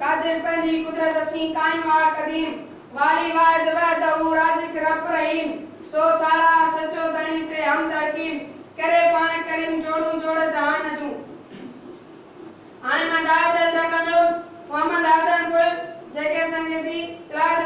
वसी कायम वा कदीम। वाली वाहिद वहदहू राज़िक रब रहीम। सो सारा सचो धणी से हम हकीम करे पाण करीम जोड़ू जोड़ जहान जूं। हाणे माँ दावत रखंदुमि मोहम्मद हसन गुल जेके संग जी क्लाद